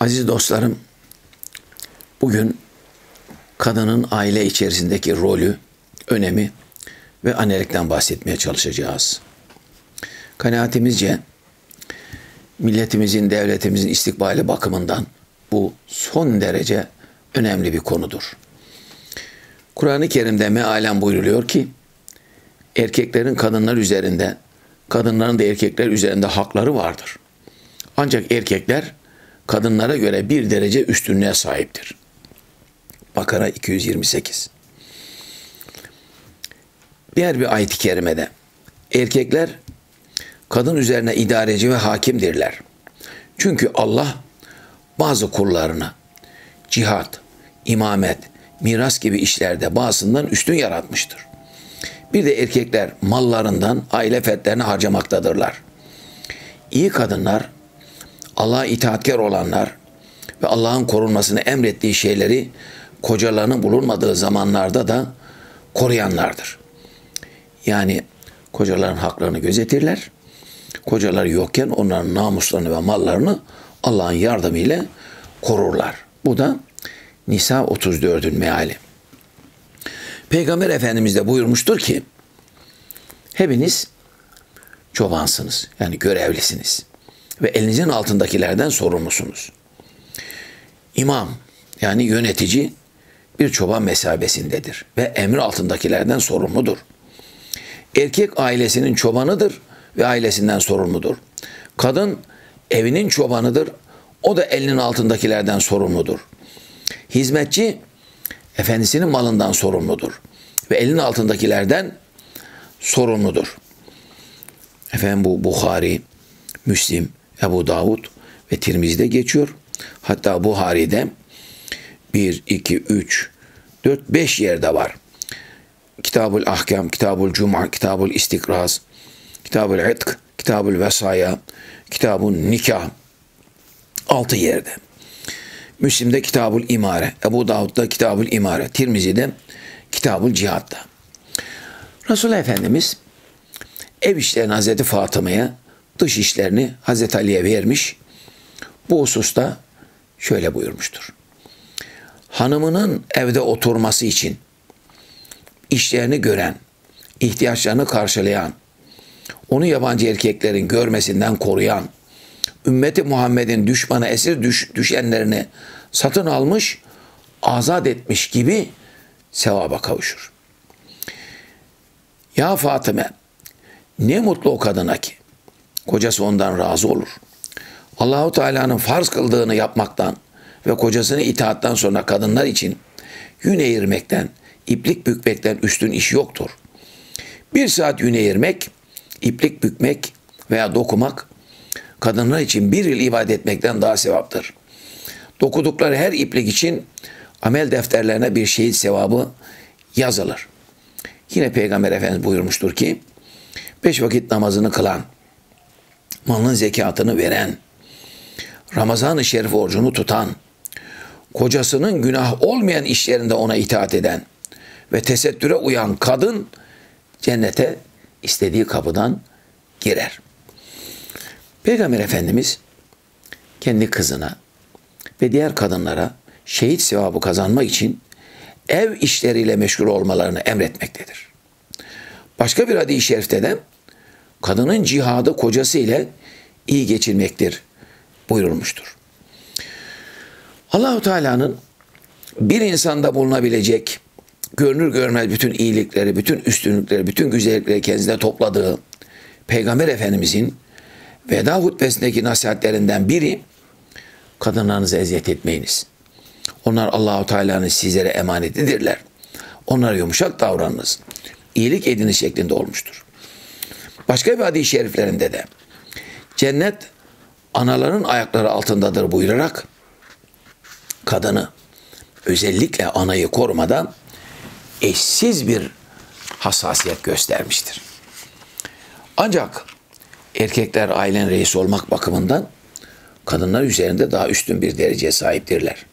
Aziz dostlarım, bugün kadının aile içerisindeki rolü, önemi ve annelikten bahsetmeye çalışacağız. Kanaatimizce milletimizin, devletimizin istikbali bakımından bu son derece önemli bir konudur. Kur'an-ı Kerim'de mealen buyruluyor ki erkeklerin kadınlar üzerinde, kadınların da erkekler üzerinde hakları vardır. Ancak erkekler kadınlara göre bir derece üstünlüğe sahiptir. Bakara 228. Diğer bir ayet-i kerimede erkekler kadın üzerine idareci ve hakimdirler. Çünkü Allah bazı kullarını cihat, imamet, miras gibi işlerde bazısından üstün yaratmıştır. Bir de erkekler mallarından aile fertlerini harcamaktadırlar. İyi kadınlar Allah'a itaatkar olanlar ve Allah'ın korunmasını emrettiği şeyleri kocalarının bulunmadığı zamanlarda da koruyanlardır. Yani kocaların haklarını gözetirler. Kocaları yokken onların namuslarını ve mallarını Allah'ın yardımıyla korurlar. Bu da Nisa 34'ün meali. Peygamber Efendimiz de buyurmuştur ki hepiniz çobansınız. Yani görevlisiniz ve elinizin altındakilerden sorumlusunuz. İmam yani yönetici bir çoban mesabesindedir ve emri altındakilerden sorumludur. Erkek ailesinin çobanıdır ve ailesinden sorumludur. Kadın evinin çobanıdır, o da elinin altındakilerden sorumludur. Hizmetçi efendisinin malından sorumludur ve elinin altındakilerden sorumludur. Efendim bu Bukhari, Müslim, Ebu Davud ve Tirmizi'de geçiyor. Hatta Buhari'de 1, 2, 3, 4, 5 yerde var. Kitabul Ahkam, Kitabul Cuma, Kitabul İstikraz, Kitabul İtk, Kitabul Vesaya, Kitabul Nikah. 6 yerde. Müslim'de Kitabul İmare, Ebu Davud'da Kitabul İmare, Tirmizi'de Kitabul Cihat'ta. Resulullah Efendimiz ev işlerini Hazreti Fatıma'ya dış işlerini Hazreti Ali'ye vermiş. Bu hususta şöyle buyurmuştur. Hanımının evde oturması için işlerini gören, ihtiyaçlarını karşılayan, onu yabancı erkeklerin görmesinden koruyan, ümmeti Muhammed'in düşmana esir düş, düşenlerini satın almış, azat etmiş gibi sevaba kavuşur. Ya Fatıma, ne mutlu o kadına ki Kocası ondan razı olur. Allahu Teala'nın farz kıldığını yapmaktan ve kocasını itaattan sonra kadınlar için yün eğirmekten, iplik bükmekten üstün iş yoktur. Bir saat yün eğirmek, iplik bükmek veya dokumak kadınlar için bir yıl ibadet etmekten daha sevaptır. Dokudukları her iplik için amel defterlerine bir şehit sevabı yazılır. Yine Peygamber Efendimiz buyurmuştur ki, beş vakit namazını kılan, malının zekatını veren, Ramazan-ı Şerif orucunu tutan, kocasının günah olmayan işlerinde ona itaat eden ve tesettüre uyan kadın cennete istediği kapıdan girer. Peygamber Efendimiz kendi kızına ve diğer kadınlara şehit sevabı kazanmak için ev işleriyle meşgul olmalarını emretmektedir. Başka bir hadis-i şerifte de kadının cihadı kocası ile iyi geçirmektir buyurulmuştur. Allahu Teala'nın bir insanda bulunabilecek görünür görmez bütün iyilikleri, bütün üstünlükleri, bütün güzellikleri kendisine topladığı Peygamber Efendimizin veda hutbesindeki nasihatlerinden biri kadınlarınızı eziyet etmeyiniz. Onlar Allahu Teala'nın sizlere emanetidirler. Onlara yumuşak davranınız. İyilik ediniz şeklinde olmuştur. Başka bir hadis-i şeriflerinde de cennet anaların ayakları altındadır buyurarak kadını özellikle anayı korumada eşsiz bir hassasiyet göstermiştir. Ancak erkekler ailen reisi olmak bakımından kadınlar üzerinde daha üstün bir dereceye sahiptirler.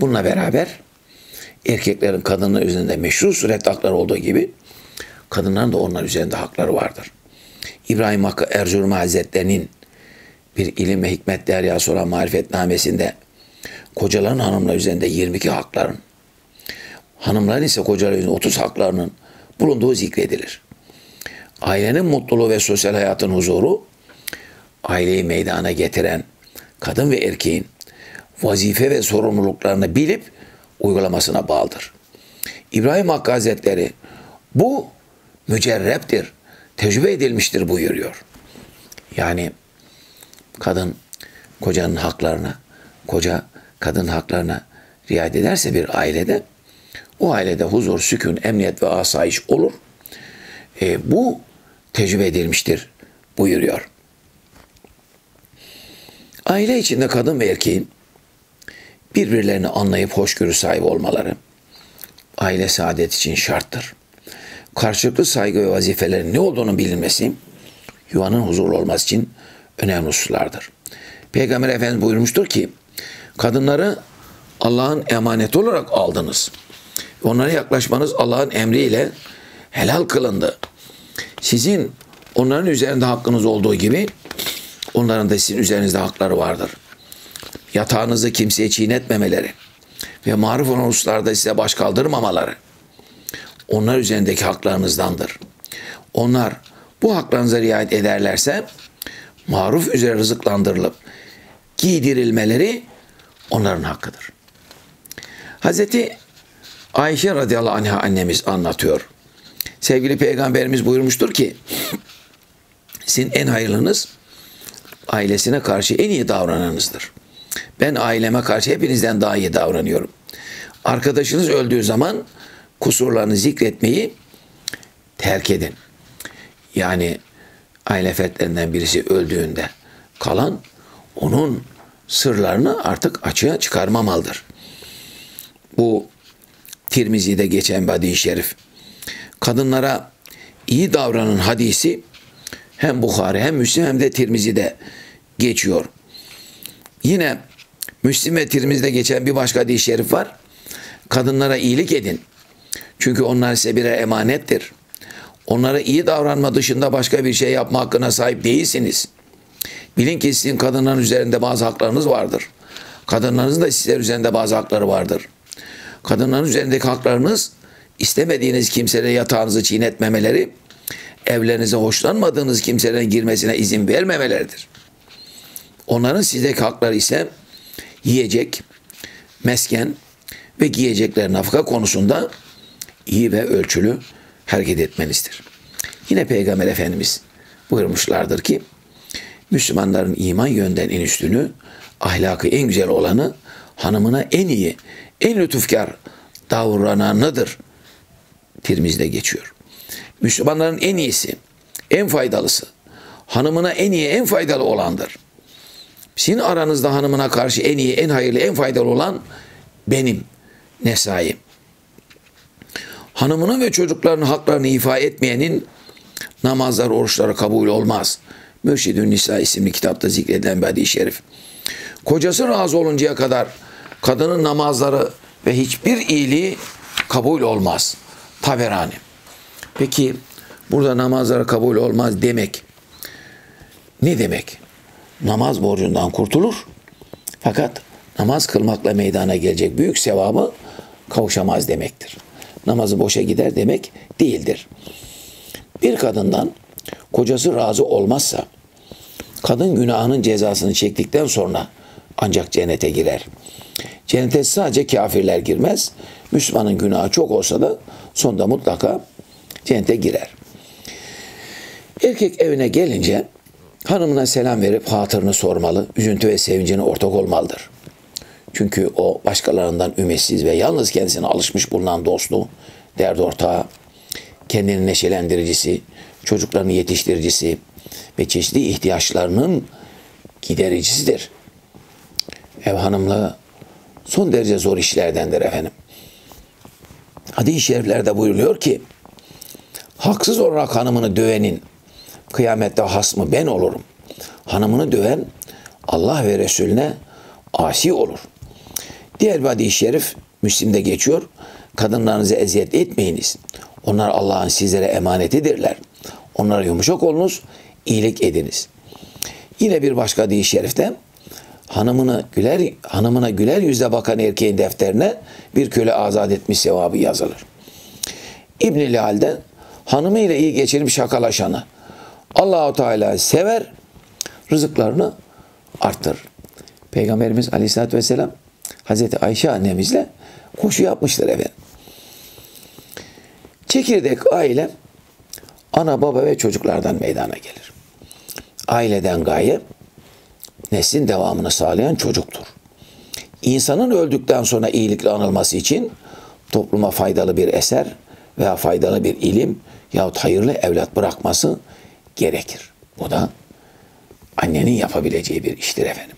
Bununla beraber erkeklerin kadınlar üzerinde meşru surette hakları olduğu gibi kadınların da onlar üzerinde hakları vardır. İbrahim Hakkı Erzurum Hazretleri'nin bir ilim ve hikmet deryası olan marifetnamesinde kocaların hanımlar üzerinde 22 hakların, hanımların ise kocaların üzerinde 30 haklarının bulunduğu zikredilir. Ailenin mutluluğu ve sosyal hayatın huzuru, aileyi meydana getiren kadın ve erkeğin vazife ve sorumluluklarını bilip uygulamasına bağlıdır. İbrahim Hakkı Hazretleri bu mücerreptir, tecrübe edilmiştir buyuruyor. Yani kadın kocanın haklarına, koca kadın haklarına riayet ederse bir ailede o ailede huzur, sükun, emniyet ve asayiş olur. E, bu tecrübe edilmiştir buyuruyor. Aile içinde kadın ve erkeğin birbirlerini anlayıp hoşgörü sahibi olmaları aile saadet için şarttır. Karşılıklı saygı ve vazifelerin ne olduğunu bilinmesi yuvanın huzurlu olması için önemli hususlardır. Peygamber Efendimiz buyurmuştur ki kadınları Allah'ın emaneti olarak aldınız. Onlara yaklaşmanız Allah'ın emriyle helal kılındı. Sizin onların üzerinde hakkınız olduğu gibi onların da sizin üzerinizde hakları vardır. Yatağınızı kimseye çiğnetmemeleri ve maruf olan hususlarda size baş kaldırmamaları onlar üzerindeki haklarınızdandır. Onlar bu haklarınıza riayet ederlerse maruf üzere rızıklandırılıp giydirilmeleri onların hakkıdır. Hazreti Ayşe radıyallahu anh'a annemiz anlatıyor. Sevgili peygamberimiz buyurmuştur ki sizin en hayırlınız ailesine karşı en iyi davrananızdır. Ben aileme karşı hepinizden daha iyi davranıyorum. Arkadaşınız öldüğü zaman kusurlarını zikretmeyi terk edin. Yani aile fertlerinden birisi öldüğünde kalan onun sırlarını artık açığa çıkarmamalıdır. Bu Tirmizi'de geçen bir hadis-i şerif. Kadınlara iyi davranın hadisi hem Bukhari hem Müslim hem de Tirmizi'de geçiyor. Yine Müslim ve Tirmizi'de geçen bir başka hadis-i şerif var. Kadınlara iyilik edin. Çünkü onlar size birer emanettir. Onlara iyi davranma dışında başka bir şey yapma hakkına sahip değilsiniz. Bilin ki sizin kadınların üzerinde bazı haklarınız vardır. Kadınlarınızın da sizler üzerinde bazı hakları vardır. Kadınların üzerindeki haklarınız istemediğiniz kimselere yatağınızı çiğnetmemeleri, evlerinize hoşlanmadığınız kimselerin girmesine izin vermemeleridir. Onların sizdeki hakları ise yiyecek, mesken ve giyecekler nafaka konusunda iyi ve ölçülü hareket etmenizdir. Yine Peygamber Efendimiz buyurmuşlardır ki Müslümanların iman yönden en üstünü, ahlakı en güzel olanı, hanımına en iyi, en lütufkar davrananıdır. Tirmiz'de geçiyor. Müslümanların en iyisi, en faydalısı, hanımına en iyi, en faydalı olandır. Sizin aranızda hanımına karşı en iyi, en hayırlı, en faydalı olan benim Nesai. Hanımının ve çocuklarının haklarını ifa etmeyenin namazlar, oruçları kabul olmaz. Mürşidün Nisa isimli kitapta zikredilen bir hadis-i şerif. Kocası razı oluncaya kadar kadının namazları ve hiçbir iyiliği kabul olmaz. Taberani. Peki burada namazları kabul olmaz demek ne demek? Namaz borcundan kurtulur. Fakat namaz kılmakla meydana gelecek büyük sevabı kavuşamaz demektir. Namazı boşa gider demek değildir. Bir kadından kocası razı olmazsa kadın günahının cezasını çektikten sonra ancak cennete girer. Cennete sadece kafirler girmez. Müslümanın günahı çok olsa da sonunda mutlaka cennete girer. Erkek evine gelince hanımına selam verip hatırını sormalı, üzüntü ve sevincine ortak olmalıdır. Çünkü o başkalarından ümitsiz ve yalnız kendisine alışmış bulunan dostu, dert ortağı, kendini neşelendiricisi, çocuklarını yetiştiricisi ve çeşitli ihtiyaçlarının gidericisidir. Ev hanımlığı son derece zor işlerdendir efendim. Hadis-i şeriflerde buyuruluyor ki, haksız olarak hanımını dövenin kıyamette hasmı ben olurum. Hanımını döven Allah ve Resulüne asi olur. Diğer bir hadis-i şerif Müslim'de geçiyor. Kadınlarınızı eziyet etmeyiniz. Onlar Allah'ın sizlere emanetidirler. Onlara yumuşak olunuz, iyilik ediniz. Yine bir başka hadis-i şerifte hanımını güler hanımına güler yüzle bakan erkeğin defterine bir köle azat etmiş sevabı yazılır. İbn Hal'de hanımı ile iyi geçirip şakalaşanı Allahu Teala sever, rızıklarını arttırır. Peygamberimiz Aleyhisselatü Vesselam Hazreti Ayşe annemizle koşu yapmıştır efendim. Çekirdek aile ana baba ve çocuklardan meydana gelir. Aileden gaye neslin devamını sağlayan çocuktur. İnsanın öldükten sonra iyilikle anılması için topluma faydalı bir eser veya faydalı bir ilim yahut hayırlı evlat bırakması gerekir. Bu da annenin yapabileceği bir iştir efendim.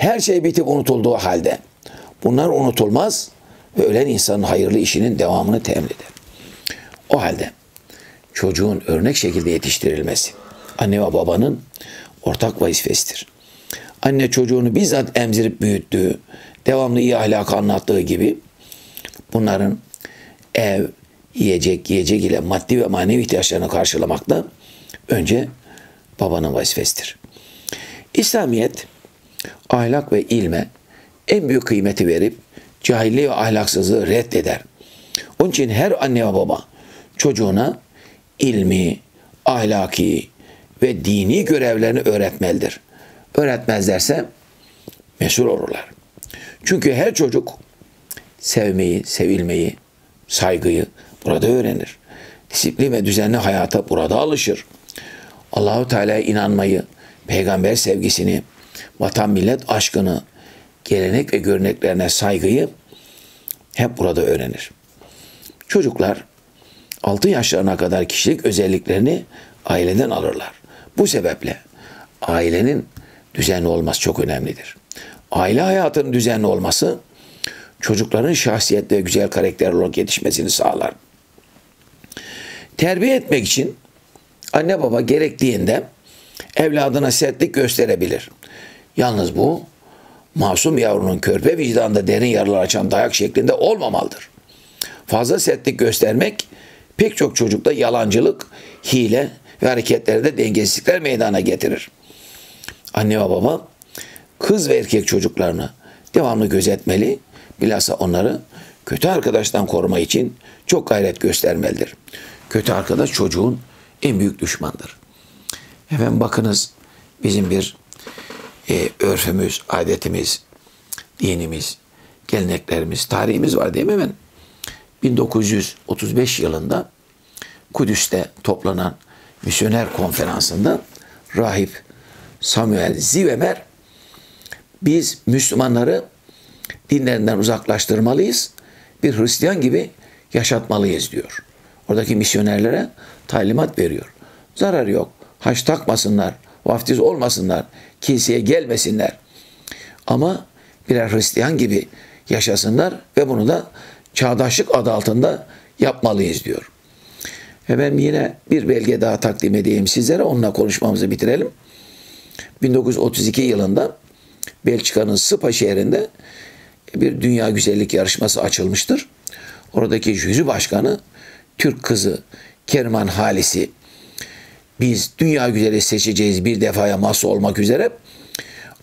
Her şey bitip unutulduğu halde bunlar unutulmaz ve ölen insanın hayırlı işinin devamını temin eder. O halde çocuğun örnek şekilde yetiştirilmesi anne ve babanın ortak vazifesidir. Anne çocuğunu bizzat emzirip büyüttüğü, devamlı iyi ahlakı anlattığı gibi bunların ev, yiyecek, yiyecek ile maddi ve manevi ihtiyaçlarını karşılamakta önce babanın vazifesidir. İslamiyet ahlak ve ilme en büyük kıymeti verip cahilliği ve ahlaksızlığı reddeder. Onun için her anne ve baba çocuğuna ilmi, ahlaki ve dini görevlerini öğretmelidir. Öğretmezlerse mesul olurlar. Çünkü her çocuk sevmeyi, sevilmeyi, saygıyı burada öğrenir. Disiplin ve düzenli hayata burada alışır. Allahu Teala'ya inanmayı, peygamber sevgisini, vatan millet aşkını, gelenek ve göreneklerine saygıyı hep burada öğrenir. Çocuklar 6 yaşlarına kadar kişilik özelliklerini aileden alırlar. Bu sebeple ailenin düzenli olması çok önemlidir. Aile hayatının düzenli olması çocukların şahsiyet ve güzel karakter olarak yetişmesini sağlar. Terbiye etmek için anne baba gerektiğinde evladına sertlik gösterebilir. Yalnız bu masum yavrunun körpe vicdanında derin yaralar açan dayak şeklinde olmamalıdır. Fazla sertlik göstermek pek çok çocukta yalancılık, hile ve hareketlerde dengesizlikler meydana getirir. Anne ve baba kız ve erkek çocuklarını devamlı gözetmeli, bilhassa onları kötü arkadaştan koruma için çok gayret göstermelidir. Kötü arkadaş çocuğun en büyük düşmandır. Efendim bakınız bizim bir e, örfümüz, adetimiz, dinimiz, geleneklerimiz, tarihimiz var değil mi efendim? 1935 yılında Kudüs'te toplanan misyoner konferansında rahip Samuel Zivemer biz Müslümanları dinlerinden uzaklaştırmalıyız. Bir Hristiyan gibi yaşatmalıyız diyor. Oradaki misyonerlere talimat veriyor. Zarar yok. Haç takmasınlar, vaftiz olmasınlar, kiliseye gelmesinler. Ama birer Hristiyan gibi yaşasınlar ve bunu da çağdaşlık adı altında yapmalıyız diyor. Hemen yine bir belge daha takdim edeyim sizlere. Onunla konuşmamızı bitirelim. 1932 yılında Belçika'nın Spa şehrinde bir dünya güzellik yarışması açılmıştır. Oradaki jüri başkanı Türk kızı Kerman Halisi biz dünya güzeli seçeceğiz bir defaya mahsus olmak üzere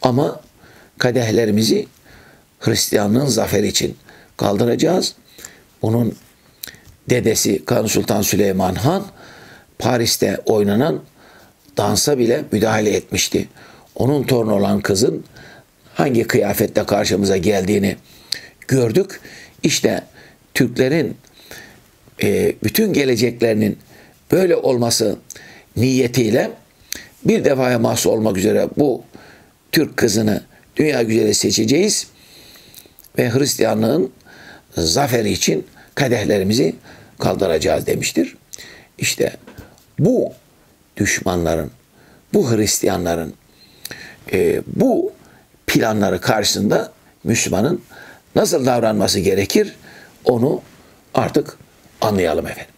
ama kadehlerimizi Hristiyanlığın zaferi için kaldıracağız. Bunun dedesi Kanuni Sultan Süleyman Han Paris'te oynanan dansa bile müdahale etmişti. Onun torunu olan kızın hangi kıyafette karşımıza geldiğini gördük. İşte Türklerin e, bütün geleceklerinin böyle olması niyetiyle bir defaya mahsus olmak üzere bu Türk kızını dünya güzeli seçeceğiz ve Hristiyanlığın zaferi için kadehlerimizi kaldıracağız demiştir. İşte bu düşmanların, bu Hristiyanların e, bu planları karşısında Müslümanın nasıl davranması gerekir onu artık anlayalım efendim.